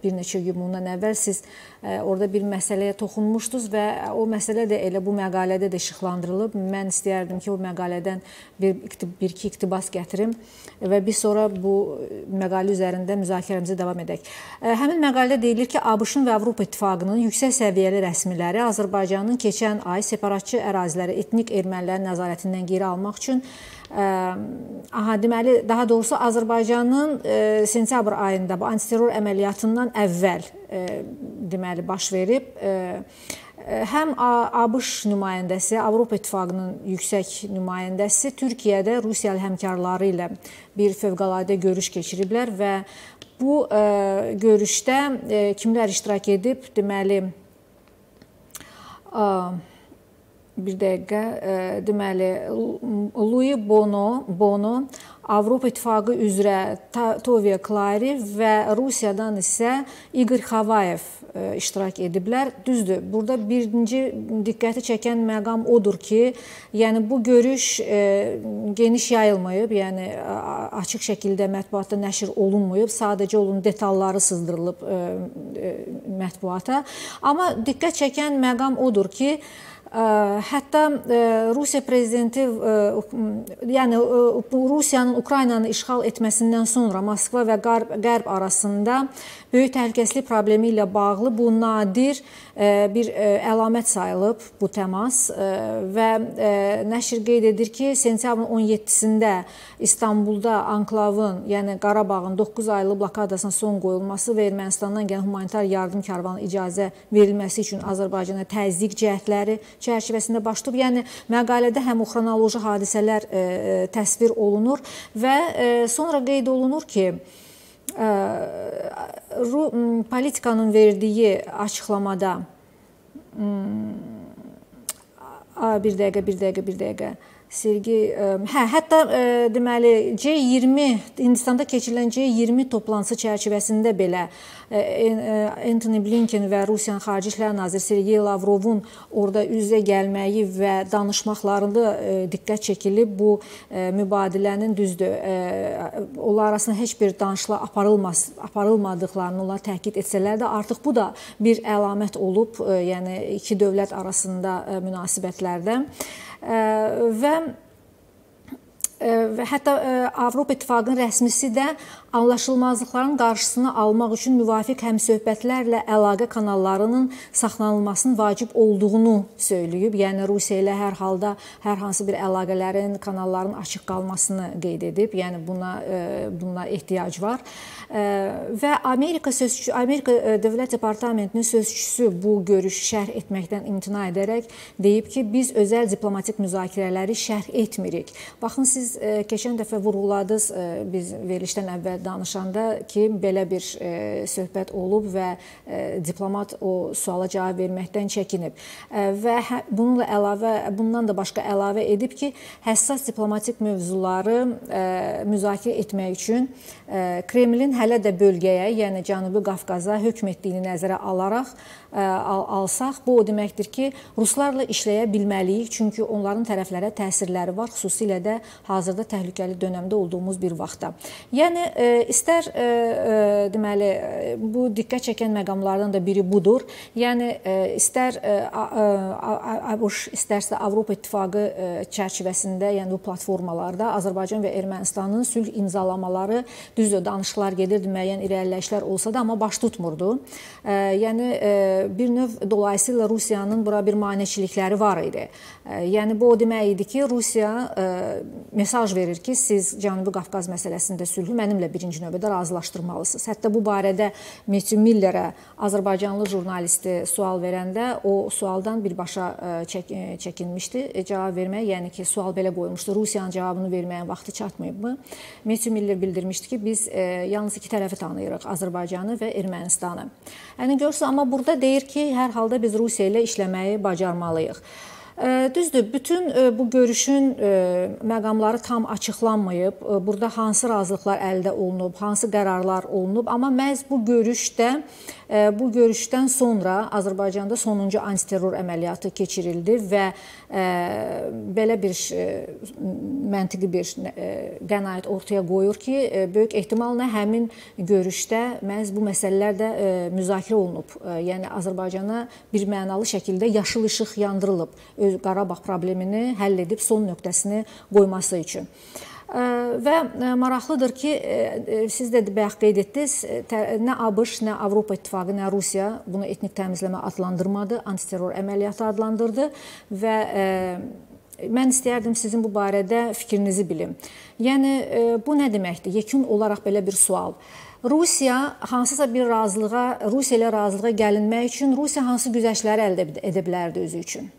bir neçə gün bundan əvvəl siz orada bir məsələyə toxunmuşdunuz və o məsələ də elə bu məqalədə də işıqlandırılıb. Mən istəyərdim ki, o məqalədən bir bir iki iqtibas gətirim və biz sonra bu məqalə üzərində müzakirəmizi davam edək. Həmin məqalədə deyilir ki, ABŞ-ın və Avropa İttifaqının yüksək səviyyəli rəsmiləri Azərbaycanın keçən ay separatçı əraziləri etnik ermənilərin nəzarətindən geri almaq üçün aha deməli daha doğrusu Azərbaycanın e, sentyabr ayında bu antiterror əməliyyatından əvvəl e, deməli baş verib. E, həm ABŞ nümayəndəsi, Avropa İttifaqının yüksək nümayəndəsi Türkiyədə Rusiyalı həmkarları ilə bir fövqəladə görüş keçiriblər və bu görüşdə kimlər iştirak edib? Deməli bir dəqiqə, e, deməli Louis Bono, Bono Avropa İttifaqı üzrə Tovia Klari və Rusiyadan isə Igor Xavayev e, iştirak ediblər. Düzdür, burada birinci diqqəti çəkən məqam odur ki, yəni bu görüş e, geniş yayılmayıb, yəni açıq şəkildə mətbuatda nəşr olunmayıb, sadəcə onun detalları sızdırılıb mətbuata. Amma diqqət çəkən məqam odur ki, Hətta Rusiya prezidenti yəni Rusiyanın Ukraynanı işğal etməsindən sonra Moskva və Qərb arasında böyük təhlükəsizlik problemi ilə bağlı bu nadir bir əlamət sayılıb bu təmas. Və nəşr qeyd edir ki, sentyabrın 17-sində İstanbulda anklavın, yəni Qarabağın 9 aylı blokadasına son qoyulması və Ermənistandan gələn humanitar yardım karvanı icazə verilməsi üçün Azərbaycana təzyiq cəhdləri çərçivəsində baş tutub. Yəni məqalədə həm xronoloji hadisələr təsvir olunur və sonra qeyd olunur ki, politikanın verdiyi açıqlamada bir dəqiqə, bir dəqiqə, bir dəqiqə. Sergey hə, hətta deməli C20 Hindistanda keçirilən C20 toplantısı çərçivəsində belə Anthony Blinken və Rusiyanın Xarici İşlər naziri Sergey Lavrovun orada üz-üzə gəlməyi və danışmaqlarında diqqət çəkilib. Bu mübadilənin düzdür, onlar arasında heç bir danışıqlar aparılmaz, aparılmadıqlarını onlar təkid etsələr də artıq bu da bir əlamət olub, yəni iki dövlət arasında münasibətlərdə və və hətta Avropa İttifaqının rəsmisi də anlaşılmazlıqların qarşısını almaq üçün müvafiq həmsöhbətlərlə əlaqə kanallarının saxlanılmasının vacib olduğunu söyləyib. Yəni Rusiya ilə hər halda hər hansı bir əlaqələrin, kanalların açıq qalmasını qeyd edib. Yəni buna buna ehtiyac var. Və Amerika sözçüsü, Amerika Dövlət Departamentinin sözçüsü bu görüşü şərh etməkdən imtina edərək deyib ki, biz özəl diplomatik müzakirələri şərh etmirik. Baxın siz keçən dəfə vurğuladınız biz verilişdən əvvəl danışanda ki, belə bir e, söhbət olub və e, diplomat o suala cavab verməkdən çəkinib. E, və hə, bununla əlavə bundan da başqa əlavə edib ki, həssas diplomatik mövzuları müzakirə etmək üçün Kremlin hələ də bölgəyə, yəni Cənubi Qafqaza hökm etdiyini nəzərə alaraq al alsaq, bu o deməkdir ki, ruslarla işləyə bilməliyik, çünki onların tərəflərə təsirləri var, xüsusilə də hazırda təhlükəli dövrdə olduğumuz bir vaxtda. Yəni istər deməli bu diqqət çəkən məqamlardan da biri budur. Yəni istər ABŞ, istərsə Avropa İttifaqı çərçivəsində, yəni bu platformalarda Azərbaycan və Ermənistanın sülh imzalamaları düzdür, danışıqlar gedirdi, müəyyən irəliləyişlər olsa da, amma baş tutmurdu. Yəni bir növ dolayısıyla Rusiyanın bura bir maneçilikləri var idi. Yəni bu o demək idi ki, Rusiya mesaj verir ki, siz Cənubi Qafqaz məsələsində sülhü mənimlə birinci növbədə razılaşdırmalısınız. Hətta bu barədə Metyu Millerə Azərbaycanlı jurnalisti sual verəndə o sualdan birbaşa çək çəkinmişdi cavab verməyə. Yəni ki, sual belə qoyulmuşdu. Rusiyanın cavabını verməyə vaxtı çatmayıbmı? Metyu Miller bildirmişdi ki, biz yalnız iki tərəfi tanıyırıq, Azərbaycanı və Ermənistanı. Yəni görürsüz, amma burada deyir ki, hər halda biz Rusiya ilə işləməyi bacarmalıyıq. Düzdür, bütün bu görüşün məqamları tam açıqlanmayıb. Burada hansı razılıqlar əldə olunub, hansı qərarlar olunub, amma məhz bu görüşdə bu görüşdən sonra Azərbaycanda sonuncu antiterror əməliyyatı keçirildi və belə bir məntiqi bir qənaət ortaya qoyur ki, böyük ehtimalla həmin görüşdə məhz bu məsələlər də müzakirə olunub. Yəni Azərbaycana bir mənalı şəkildə yaşıl işıq yandırılıb öz Qarabağ problemini həll edib son nöqtəsini qoyması üçün. Və maraqlıdır ki, siz də bayaq qeyd etdiniz, nə ABŞ, nə Avropa İttifaqı, nə Rusiya bunu etnik təmizləmə adlandırmadı, antiterror əməliyyatı adlandırdı və Mən istəyərdim sizin bu barədə fikrinizi bilim. Yəni bu nə deməkdir? Yekun olaraq belə bir sual. Rusiya hansısa bir razılığa, Rusiya ilə razılığa gəlinmək üçün Rusiya hansı güzəştləri əldə edə bilərdi özü üçün?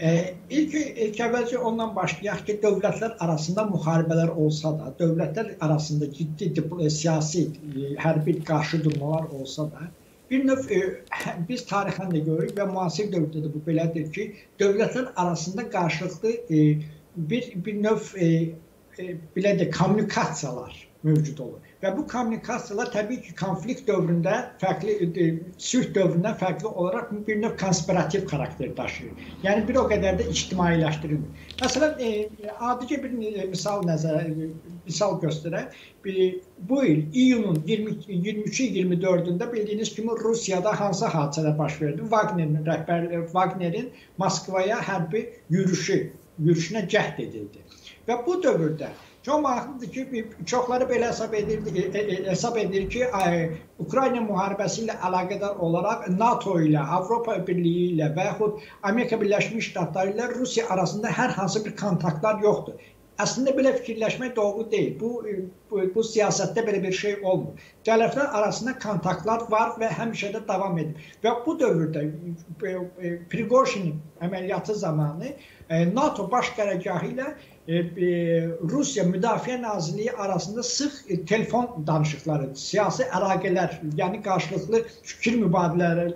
E, ilk, ilk əvvəlcə ondan başlayaq ki, dövlətlər arasında müharibələr olsa da, dövlətlər arasında ciddi e, siyasi, e, hərbi qarşı durmalar olsa da, bir növ e, biz tarixən də görürük və müasir dövrdə də bu belədir ki, dövlətlər arasında qarşılıqlı e, bir bir növ e, e, belə də kommunikasiyalar mövcud olur. Və bu kommunikasiyalar təbii ki, konflikt dövründə fərqli e, sülh dövründən fərqli olaraq bir növ konspirativ xarakter daşıyır. Yəni bir o qədər də ictimailəşdirilmir. Məsələn, e, adicə bir e, misal nəzərə e, misal göstərək. Bu il iyunun 23-ü 24-ündə bildiyiniz kimi Rusiyada hansı hadisələr baş verdi? Wagnerin rəhbərliyi Wagnerin Moskvaya hərbi yürüşü, yürüşünə cəhd edildi. Və bu dövrdə Çox maraqlıdır ki, çoxları belə hesab edir, e, e, e, hesab edir ki, Ukrayna müharibəsi ilə əlaqədar olaraq NATO ilə, Avropa Birliyi ilə və yaxud Amerika Birləşmiş Ştatları ilə Rusiya arasında hər hansı bir kontaktlar yoxdur. Əslində belə fikirləşmək doğru deyil. Bu, bu, bu siyasətdə belə bir şey olmur. Tərəflər arasında kontaktlar var və həmişə də davam edir. Və bu dövrdə Prigojinin əməliyyatı zamanı NATO baş qərargahı ilə E, e, Rusiya Müdafiə Nazirliyi arasında sıx e, telefon danışıqları, siyasi əlaqələr, yəni qarşılıqlı fikir mübadilələri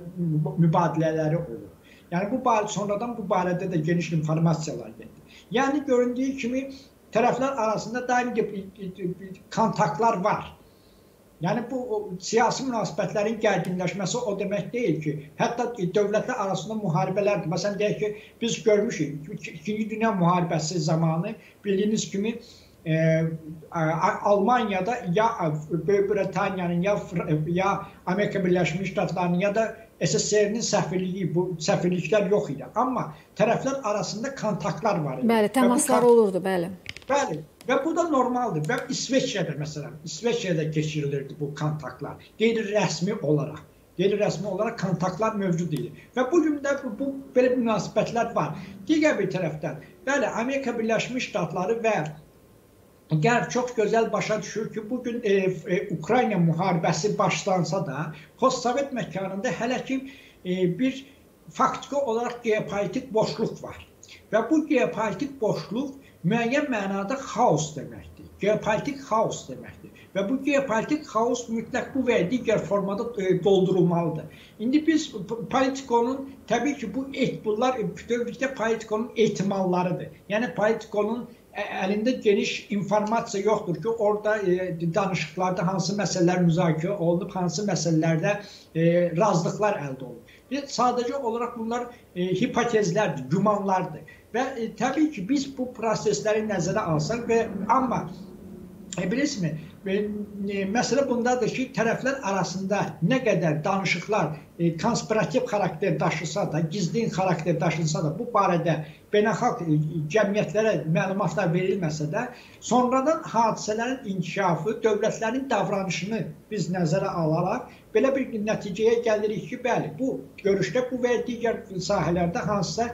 mübadilələri olur. Yəni bu barədə sonradan bu barədə də geniş informasiyalar gəldi. Yəni göründüyü kimi tərəflər arasında daim kontaktlar var. Yəni bu siyasi münasibətlərin gərginləşməsi o demək deyil ki, hətta dövlətlər arasında müharibələrdir. Məsələn deyək ki, biz görmüşük 2-ci Dünya müharibəsi zamanı bildiyiniz kimi e, Almaniyada ya Böyük Britaniyanın ya ya Amerika Birləşmiş Ştatlarının ya da SSR-nin səfirliyi bu səfirliklər yox idi. Amma tərəflər arasında kontaktlar var idi. Bəli, təmaslar olurdu, bəli. Bəli. Və bu da normaldır. Və İsveçrədə məsələn, İsveçrədə keçirilirdi bu kontaktlar. Qeyri-rəsmi olaraq. Qeyri-rəsmi olaraq kontaktlar mövcud idi. Və bu gün də bu, bu belə münasibətlər var. Digər bir tərəfdən, bəli, Amerika Birləşmiş Ştatları və Qərb çox gözəl başa düşür ki, bu gün e, e, Ukrayna müharibəsi başlansa da, postsovet məkanında hələ ki e, bir faktiki olaraq geopolitik boşluq var. Və bu geopolitik boşluq müəyyən mənada xaos deməkdir. Geopolitik xaos deməkdir. Və bu geopolitik xaos mütləq bu və ya digər formada e, doldurulmalıdır. İndi biz politikonun təbii ki, bu et, bunlar bütövlükdə politikonun ehtimallarıdır. Yəni politikonun əlində geniş informasiya yoxdur ki, orada e, danışıqlarda hansı məsələlər müzakirə olunub, hansı məsələlərdə e, razılıqlar əldə olunub. Bir sadəcə olaraq bunlar e, hipotezlərdir, gümanlardır. Və e, təbii ki, biz bu prosesləri nəzərə alsaq və amma e, bilirsinizmi, e, e, məsələ bundadır ki, tərəflər arasında nə qədər danışıqlar e, konspirativ xarakter daşısa da, gizlin xarakter daşınsa da bu barədə beynəlxalq e, cəmiyyətlərə məlumatlar verilməsə də, sonradan hadisələrin inkişafı, dövlətlərin davranışını biz nəzərə alaraq belə bir nəticəyə gəlirik ki, bəli, bu görüşdə bu və digər sahələrdə hansısa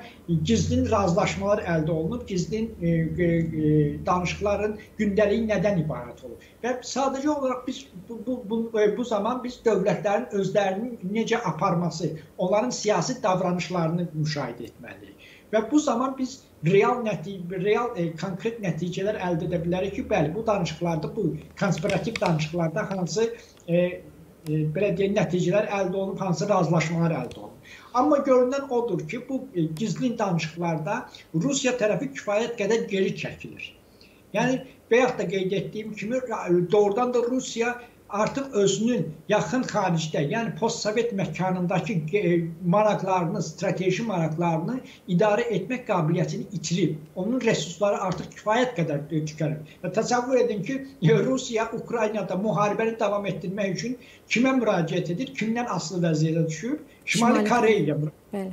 gizlin razılaşmalar əldə olunub, gizlin e, e, e, danışıqların gündəliyi nədən ibarət olur. Və sadəcə olaraq biz bu, bu, bu, e, bu zaman biz dövlətlərin özlərinin necə aparması, onların siyasi davranışlarını müşahidə etməliyik. Və bu zaman biz real nəticə, real e, konkret nəticələr əldə edə bilərik ki, bəli, bu danışıqlarda, bu konspirativ danışıqlarda hansı e, e, belə deyək, nəticələr əldə olunub, hansı razılaşmalar əldə olunub. Amma görünən odur ki, bu e, gizlin danışıqlarda Rusiya tərəfi kifayət qədər geri çəkilir. Yəni, bayaq da qeyd etdiyim kimi, doğrudan da Rusiya artıq özünün yaxın xaricdə, yəni postsovet məkanındakı e, maraqlarını, strateji maraqlarını idarə etmək qabiliyyətini itirib. Onun resursları artıq kifayət qədər tükənib. Və təsəvvür edin ki, Rusiya Ukraynada müharibəni davam etdirmək üçün kimə müraciət edir, kimdən asılı vəziyyətə düşüb? Şimali Koreyaya. Bəli.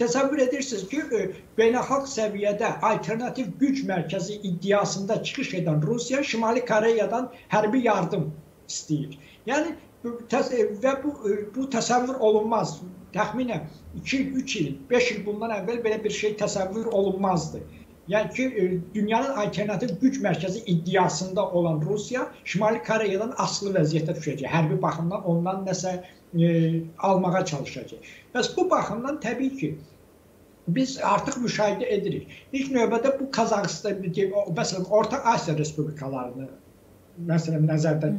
Təsəvvür edirsiniz ki, e, beynəlxalq səviyyədə alternativ güc mərkəzi iddiasında çıxış edən Rusiya Şimali Koreyadan hərbi yardım istəyir. Yəni və bu bu təsəvvür olunmaz. Təxminən 2 il, 3 il, 5 il bundan əvvəl belə bir şey təsəvvür olunmazdı. Yəni ki, dünyanın alternativ güc mərkəzi iddiasında olan Rusiya Şimali Koreyadan asılı vəziyyətə düşəcək. Hərbi baxımdan ondan nəsə e, almağa çalışacaq. Bəs bu baxımdan təbii ki, biz artıq müşahidə edirik. İlk növbədə bu Qazaxıstan, məsələn, Orta Asiya respublikalarını məsələn nəzərdən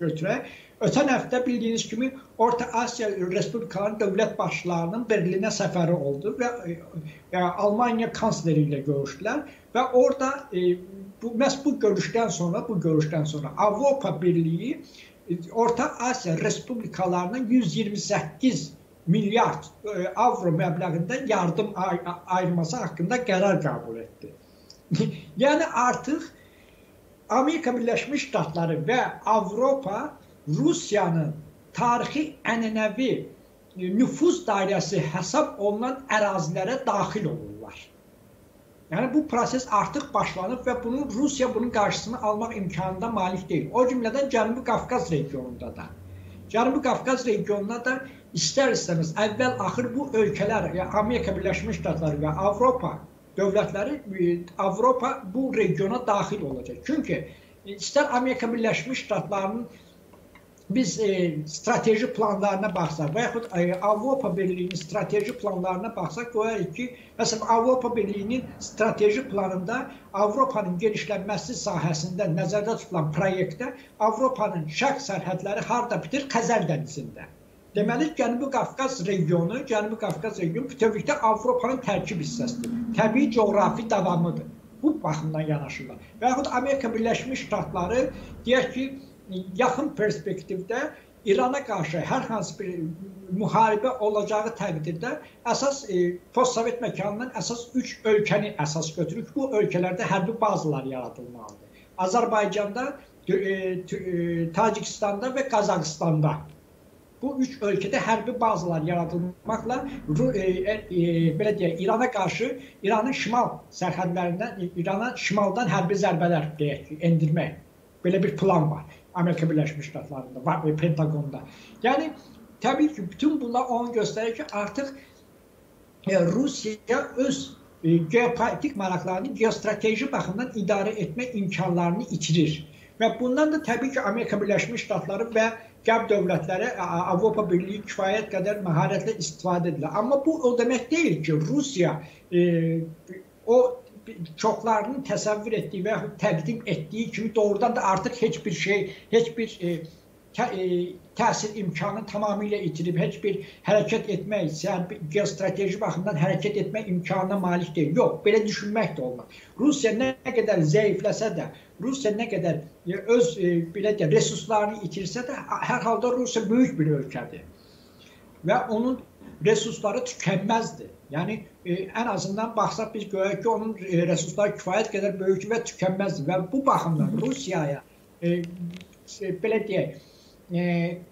götürək. Ötən həftə bildiyiniz kimi Orta Asiya Respublikalarının dövlət başçılarının Berlinə səfəri oldu və e, Almaniya kansleri ilə görüşdülər və orada e, bu məhz bu görüşdən sonra, bu görüşdən sonra Avropa Birliyi Orta Asiya respublikalarının 128 milyard e, avro məbləğində yardım ay ayırması haqqında qərar qəbul etdi. yəni artıq Amerika Birləşmiş Ştatları və Avropa Rusiyanın tarixi ənənəvi nüfuz dairəsi hesab olunan ərazilərə daxil olurlar. Yəni bu proses artıq başlanıb və bunun Rusiya bunun qarşısını almaq imkanına malik deyil. O cümlədən Cənubi Qafqaz regionunda da. Cənubi Qafqaz regionuna da istər-istəməz əvvəl-axır bu ölkələr, yəni Amerika Birləşmiş Ştatları və Avropa dövlətləri Avropa bu regiona daxil olacaq. Çünki istər Amerika Birləşmiş Ştatlarının biz e, strateji planlarına baxsaq və yaxud e, Avropa Birliyinin strateji planlarına baxsaq görərik ki, məsələn Avropa Birliyinin strateji planında Avropanın genişlənməsi sahəsində nəzərdə tutulan proyektdə Avropanın şərq sərhədləri harda bitir? Xəzər dənizində. Deməli, Cənubi Qafqaz regionu, Cənubi Qafqaz regionu bütövlükdə Avropanın tərkib hissəsidir. Təbii coğrafi davamıdır. Bu baxımdan yanaşırlar. Və yaxud Amerika Birləşmiş Ştatları deyək ki, yaxın perspektivdə İrana qarşı hər hansı bir müharibə olacağı təqdirdə əsas e, postsovet məkanından əsas 3 ölkəni əsas götürük. Bu ölkələrdə hərbi bazalar yaradılmalıdır. Azərbaycanda, e, e, Tacikistanda və Qazaxıstanda. Bu üç ölkədə hərbi bazalar yaradılmaqla e, e, belə deyək, İrana qarşı İranın şimal sərhədlərindən İrana şimaldan hərbi zərbələr deyək, endirmək. Belə bir plan var. Amerika Birləşmiş Ştatlarında, var və Pentagonda. Yəni təbii ki, bütün bunlar onu göstərir ki, artıq e, Rusiya öz e, geopolitik maraqlarını geostrateji baxımdan idarə etmə imkanlarını itirir. Və bundan da təbii ki, Amerika Birləşmiş Ştatları və qərb dövlətləri Avropa Birliyi kifayət qədər məharətlə istifadə edirlər. Amma bu o demək deyil ki, Rusiya e, o çoxlarının təsəvvür etdiyi və yaxud təqdim etdiyi kimi doğrudan da artıq heç bir şey, heç bir e, tə, e, təsir imkanı tamamilə itirib, heç bir hərəkət etmək, yəni geostrateji baxımdan hərəkət etmək imkanına malik deyil. Yox, belə düşünmək də olmaz. Rusiya nə qədər zəifləsə də, Rusiya nə qədər e, öz e, belə deyək, resurslarını itirsə də, hər halda Rusiya böyük bir ölkədir. Və onun resursları tükənməzdir. Yəni e, ən azından baxsaq biz görək ki, onun e, resursları kifayət qədər böyükdür və tükənməzdir və bu baxımdan Rusiyaya e, e, belə deyək, e,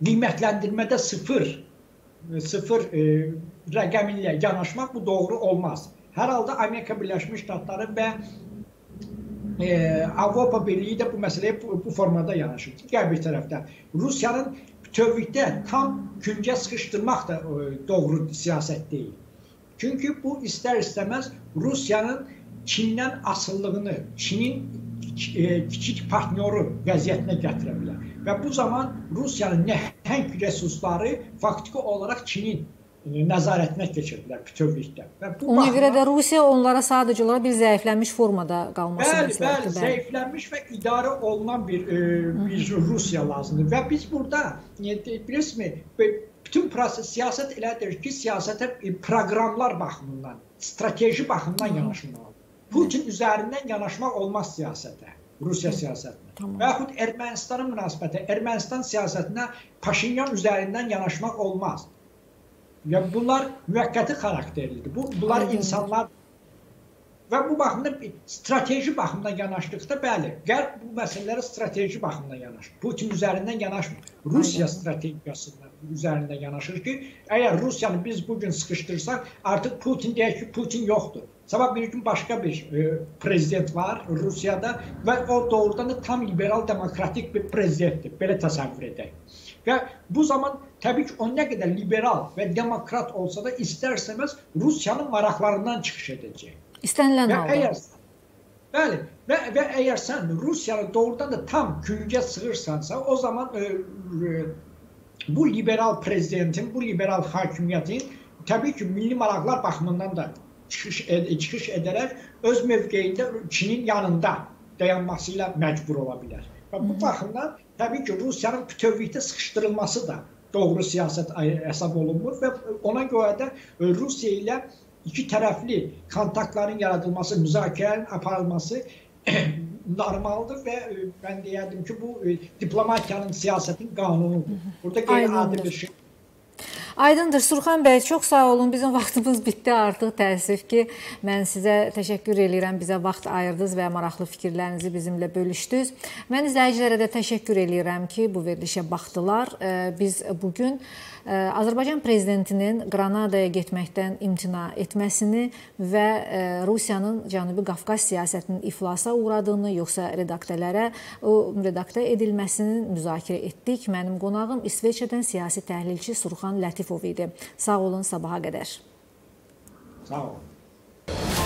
qiymətləndirmədə sıfır e, sıfır e, rəqəmi ilə yanaşmaq bu doğru olmaz. Hər halda Amerika Birləşmiş Ştatları və e, Avropa Birliyi də bu məsələyə bu, bu formada yanaşır. Digər bir tərəfdən Rusiyanın bütövlükdə tam küncə sıxışdırmaq da e, doğru siyasət deyil. Çünki bu istər-istəməz Rusiyanın Çindən asıllığını, Çinin e, kiçik partnyoru vəziyyətinə gətirə bilər. Və bu zaman Rusiyanın nəhəng resursları faktiki olaraq Çinin e, nəzarətinə keçirdilər bütövlükdə. Və bu Ona görə də Rusiya onlara sadəcə olaraq bir zəiflənmiş formada qalması bəli, bəli, bəli, zəiflənmiş və idarə olunan bir e, bir Rusiya lazımdır. Və biz burada bilirsiniz, bütün proses siyasət elədir ki, siyasətə proqramlar baxımından, strateji baxımdan yanaşılmalıdır. Putin üzərindən yanaşmaq olmaz siyasətə, Rusiya siyasətinə. Tamam. Və yaxud Ermənistanın münasibəti, Ermənistan siyasətinə Paşinyan üzərindən yanaşmaq olmaz. Yəni bunlar müvəqqəti xarakterlidir. Bu bunlar Aynen. insanlar Və bu baxımdan strateji baxımdan yanaşdıqda bəli, Qərb bu məsələlərə strateji baxımdan yanaşır. Putin üzərindən yanaşmır. Rusiya strategiyasından üzərindən yanaşır ki, əgər Rusiyanı biz bu gün sıxışdırsaq, artıq Putin deyək ki, Putin yoxdur. Sabah bir gün başqa bir e, prezident var Rusiyada və o doğrudan da tam liberal demokratik bir prezidentdir. Belə təsəvvür edək. Və bu zaman təbii ki, o nə qədər liberal və demokrat olsa da istər-istəməz Rusiyanın maraqlarından çıxış edəcək. İstənilən halda. Əgər, bəli, və, və əgər sən Rusiyanı doğrudan da tam küncə sığırsansa, o zaman e, e, bu liberal prezidentin, bu liberal hakimiyyətin təbii ki, milli maraqlar baxımından da çıxış, ed çıxış edərək öz mövqeyində Çinin yanında dayanması ilə məcbur ola bilər. Və bu baxımdan təbii ki, Rusiyanın bütövlükdə sıxışdırılması da doğru siyasət hesab olunmur və ona görə də Rusiya ilə iki tərəfli kontaktların yaradılması, müzakirələrin aparılması normaldır və e, mən deyərdim ki, bu e, diplomatiyanın, siyasətin qanunudur. Burada qeyri-adi bir şey Aydındır Surxan bəy, çox sağ olun. Bizim vaxtımız bitdi artıq. Təəssüf ki, mən sizə təşəkkür eləyirəm. Bizə vaxt ayırdınız və maraqlı fikirlərinizi bizimlə bölüşdünüz. Mən izləyicilərə də təşəkkür eləyirəm ki, bu verilişə baxdılar. Biz bu gün Azərbaycan prezidentinin Qranadaya getməkdən imtina etməsini və Rusiyanın Cənubi Qafqaz siyasətinin iflasa uğradığını, yoxsa redaktələrə o redaktə edilməsini müzakirə etdik. Mənim qonağım İsveçrədən siyasi təhlilçi Surxan Lətifov idi. Sağ olun, sabaha qədər. Sağ olun.